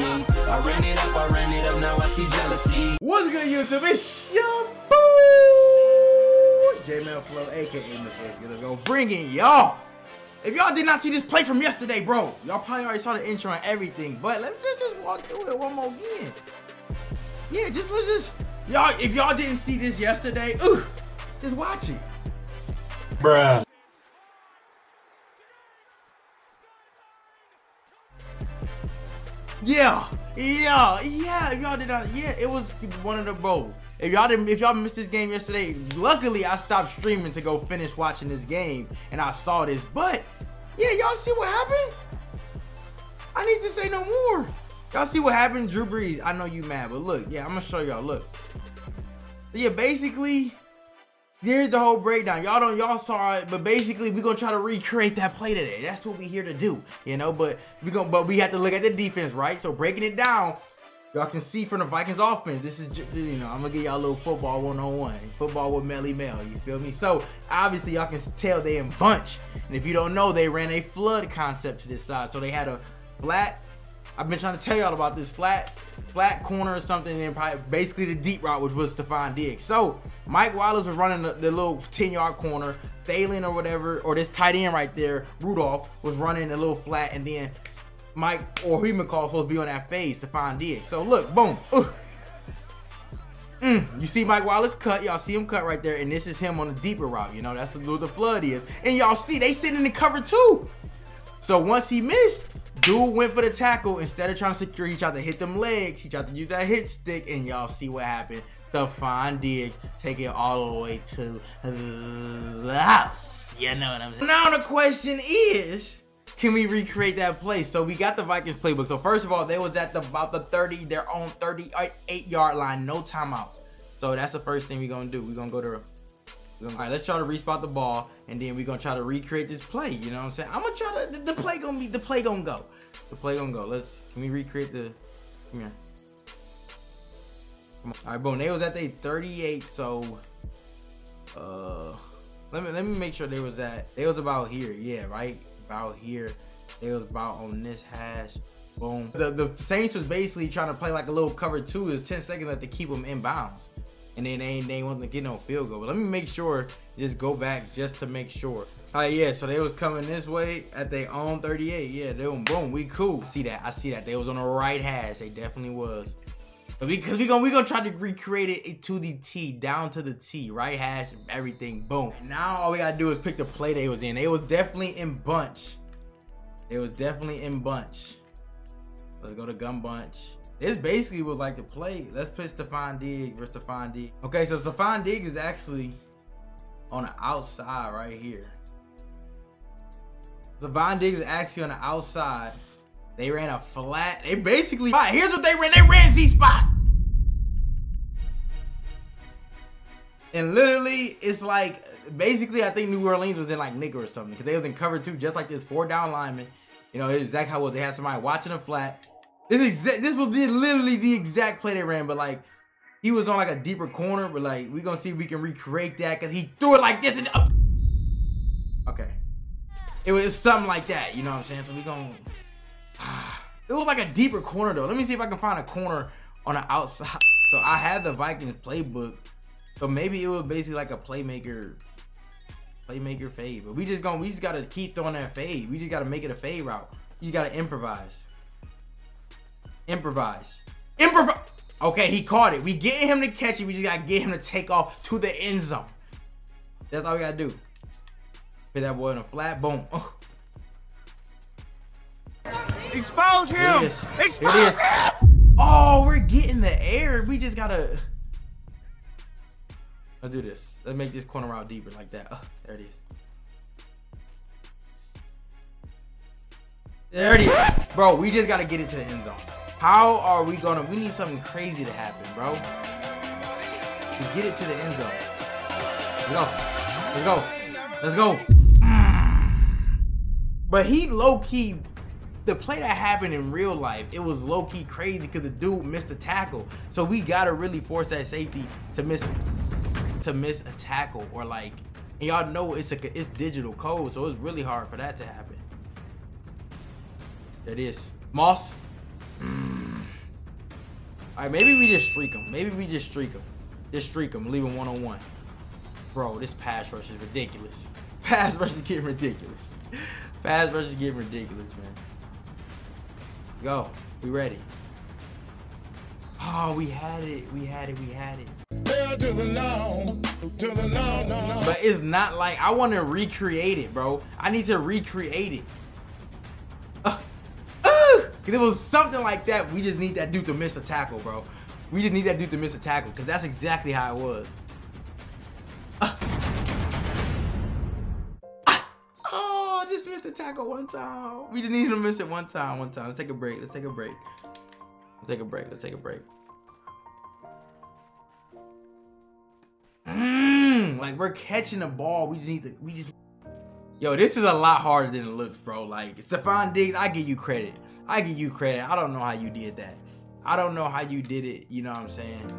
at me. I ran it up, I ran it up, now I see jealousy. What's good, YouTube? It's your boy, J-Mel Flow, aka Mr. Let's Get It Go, bringing y'all. If y'all did not see this play from yesterday, bro, y'all probably already saw the intro and everything, but let's just, just walk through it one more again. Yeah, just let's just, y'all, if y'all didn't see this yesterday, ooh, just watch it. Bruh. Yeah, yeah, yeah. If y'all did not, yeah, it was one of the bro. If y'all didn't, if y'all missed this game yesterday, luckily I stopped streaming to go finish watching this game, and I saw this. But yeah, y'all see what happened? I need to say no more. Y'all see what happened, Drew Brees? I know you mad, but look, yeah, I'm gonna show y'all. Look, yeah, basically, there's the whole breakdown. Y'all don't y'all saw it, but basically we're gonna try to recreate that play today. That's what we here to do, you know. But we gonna but we have to look at the defense, right? So breaking it down, y'all can see from the Vikings offense. This is just, you know I'm gonna give y'all a little football one on one, football with Melly Mel. You feel me? So obviously y'all can tell they in bunch, and if you don't know, they ran a flood concept to this side. So they had a flat. I've been trying to tell y'all about this flat flat corner or something, and probably basically the deep route, which was Stefon Diggs. So Mike Wallace was running the, the little 10 yard corner. Thielen or whatever, or this tight end right there, Rudolph, was running a little flat, and then Mike or who even called supposed to be on that phase to find Diggs. So look, boom. Mm, you see Mike Wallace cut, y'all see him cut right there, and this is him on the deeper route. You know, that's the little the flood is. And y'all see they sitting in the cover too. So once he missed, Dude went for the tackle. Instead of trying to secure, he tried to hit them legs. He tried to use that hit stick, and y'all see what happened. Stefon Diggs take it all the way to the house. You know what I'm saying? Now the question is, can we recreate that play? So we got the Vikings playbook. So first of all, they was at the, about the 30, their own 38 yard line, no timeouts. So that's the first thing we're gonna do. We're gonna go to all right, let's try to respot the ball, and then we're gonna try to recreate this play. You know what I'm saying? I'm gonna try to. The, the play gonna be. The play gonna go. The play gonna go. Let's. Can we recreate the? Come here. Come on. All right, boom. They was at the 38. So, uh, let me let me make sure they was at. They was about here. Yeah, right. About here. They was about on this hash. Boom. The the Saints was basically trying to play like a little cover two. Is 10 seconds left to keep them in bounds and then they they want to get no field goal. But let me make sure, just go back just to make sure. All right, yeah, so they was coming this way at their own 38. Yeah, they boom, boom, we cool. I see that, I see that. They was on the right hash. They definitely was. Because we gonna we gonna try to recreate it to the T, down to the T, right hash, everything, boom. Now all we gotta do is pick the play they was in. They was definitely in bunch. They was definitely in bunch. Let's go to gun bunch. This basically was like the play. Let's put Stefon Diggs versus Stefon Diggs. Okay, so Stefon Diggs is actually on the outside right here. Stefon Diggs is actually on the outside. They ran a flat. They basically, here's what they ran. They ran Z spot. And literally, it's like, basically, I think New Orleans was in like nickel or something because they was in cover two, just like this four down lineman. You know, exactly how they had somebody watching a flat this is this was literally the exact play they ran, but like he was on like a deeper corner, but like we gonna see if we can recreate that because he threw it like this. And, okay, it was something like that. You know what I'm saying? So we gonna. It was like a deeper corner though. Let me see if I can find a corner on the outside. So I had the Vikings playbook, so maybe it was basically like a playmaker, playmaker fade. But we just gonna we just gotta keep throwing that fade. We just gotta make it a fade route. You gotta improvise. Improvise. Improvise. Okay, he caught it. We getting him to catch it. We just gotta get him to take off to the end zone. That's all we gotta do. Hit that boy in a flat. Boom. Oh. Expose him. Expose him. Oh, we're getting the air. We just gotta. Let's do this. Let's make this corner out deeper like that. Oh, there it is. There it is. Bro, we just gotta get it to the end zone. How are we gonna? We need something crazy to happen, bro. To get it to the end zone. Let's go. Let's go. Let's go. But he low key, the play that happened in real life, it was low key crazy because the dude missed a tackle. So we gotta really force that safety to miss to miss a tackle or like. And y'all know it's a it's digital code, so it's really hard for that to happen. There it is. Moss. Mm. All right, maybe we just streak him. Maybe we just streak him. Just streak him, leave him one on one. Bro, this pass rush is ridiculous. Pass rush is getting ridiculous. Pass rush is getting ridiculous, man. Go. We ready. Oh, we had it. We had it. We had it. To the law, to the law, no, no. But it's not like I want to recreate it, bro. I need to recreate it. Uh, uh, Cause it was something like that. We just need that dude to miss a tackle, bro. We just need that dude to miss a tackle, cause that's exactly how it was. Uh. Oh, just missed a tackle one time. We just need to miss it one time, one time. Let's take a break. Let's take a break. Let's take a break. Let's take a break. Mm, like we're catching the ball. We just need to. We just. Yo, this is a lot harder than it looks, bro. Like Stefon Diggs, I give you credit. I give you credit. I don't know how you did that. I don't know how you did it. You know what I'm saying?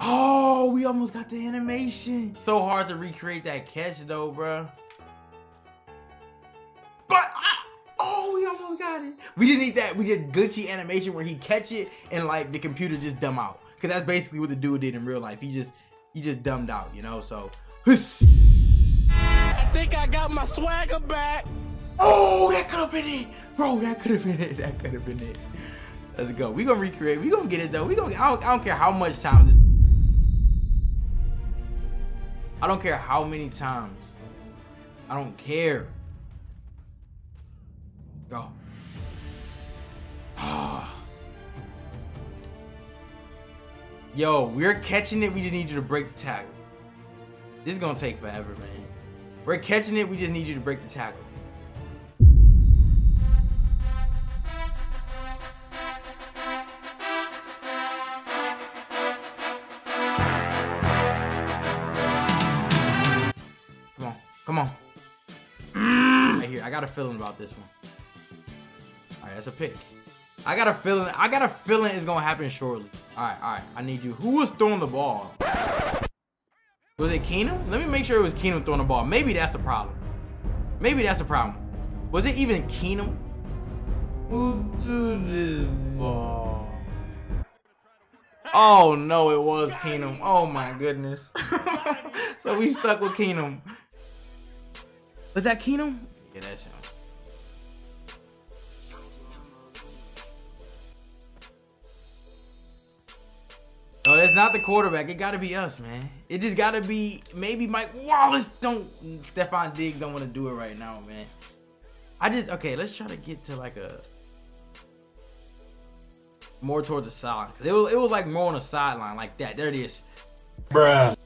Oh, we almost got the animation. So hard to recreate that catch though, bro. But oh, we almost got it. We just need that. We did Gucci animation where he catch it and like the computer just dumb out. Cause that's basically what the dude did in real life. He just he just dumbed out, you know. So. I think I got my swagger back. That could have been it, bro. That could have been it. That could have been it. Let's go. We gonna recreate. We gonna get it though. We gonna. I don't, I don't care how much time. I don't care how many times. I don't care. Go. Yo, we're catching it. We just need you to break the tackle. This is gonna take forever, man. We're catching it. We just need you to break the tackle. Come on. Mm. Right here, I got a feeling about this one. All right, that's a pick. I got a feeling. I got a feeling it's gonna happen shortly. All right, all right. I need you. Who was throwing the ball? Was it Keenum? Let me make sure it was Keenum throwing the ball. Maybe that's the problem. Maybe that's the problem. Was it even Keenum? Who threw this ball? Oh no, it was Keenum. Oh my goodness. so we stuck with Keenum. Was that Keenum? Yeah, that's him. No, that's not the quarterback. It got to be us, man. It just got to be maybe Mike Wallace. Don't Stefon Diggs don't want to do it right now, man. I just okay. Let's try to get to like a more towards the side. It was it was like more on the sideline like that. There it is. Bruh.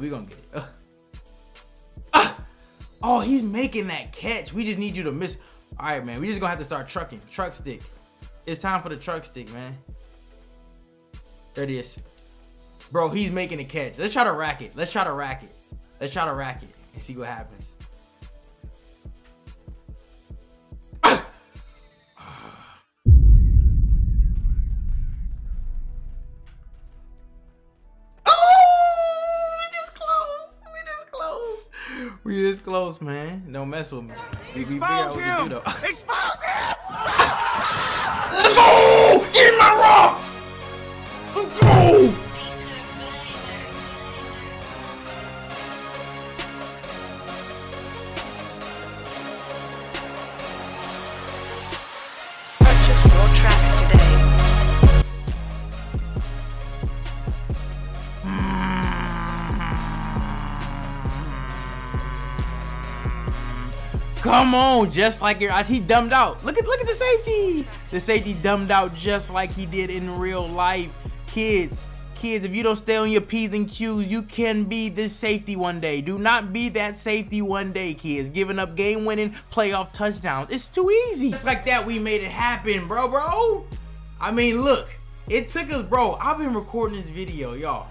We gonna get it? Ah! Oh, he's making that catch. We just need you to miss. All right, man. We just gonna have to start trucking. Truck stick. It's time for the truck stick, man. There it is. Bro, he's making a catch. Let's try to rack it. Let's try to rack it. Let's try to rack it and see what happens. Close, man. Don't mess with me. Expose him! Expose Come on, just like your he dumbed out. Look at look at the safety. The safety dumbed out just like he did in real life. Kids, kids, if you don't stay on your P's and Q's, you can be this safety one day. Do not be that safety one day, kids. Giving up game-winning playoff touchdowns. It's too easy. Just like that, we made it happen, bro, bro. I mean, look, it took us, bro. I've been recording this video, y'all.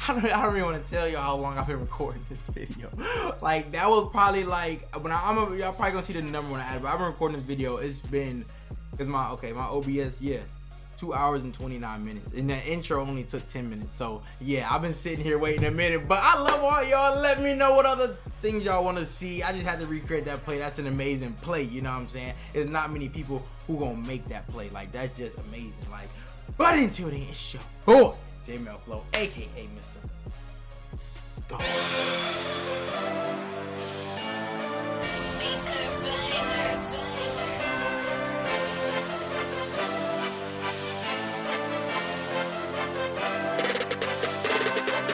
I don't, I don't even want to tell y'all how long I've been recording this video. Like that was probably like when I, am y'all probably gonna see the number when I add, but I've been recording this video. It's been, cause my okay, my OBS, yeah, two hours and 29 minutes. And the intro only took 10 minutes. So yeah, I've been sitting here waiting a minute. But I love all y'all. Let me know what other things y'all want to see. I just had to recreate that play. That's an amazing play. You know what I'm saying? There's not many people who gonna make that play. Like that's just amazing. Like, but until then, it's your boy, Damian Flow, aka Mr. Scott.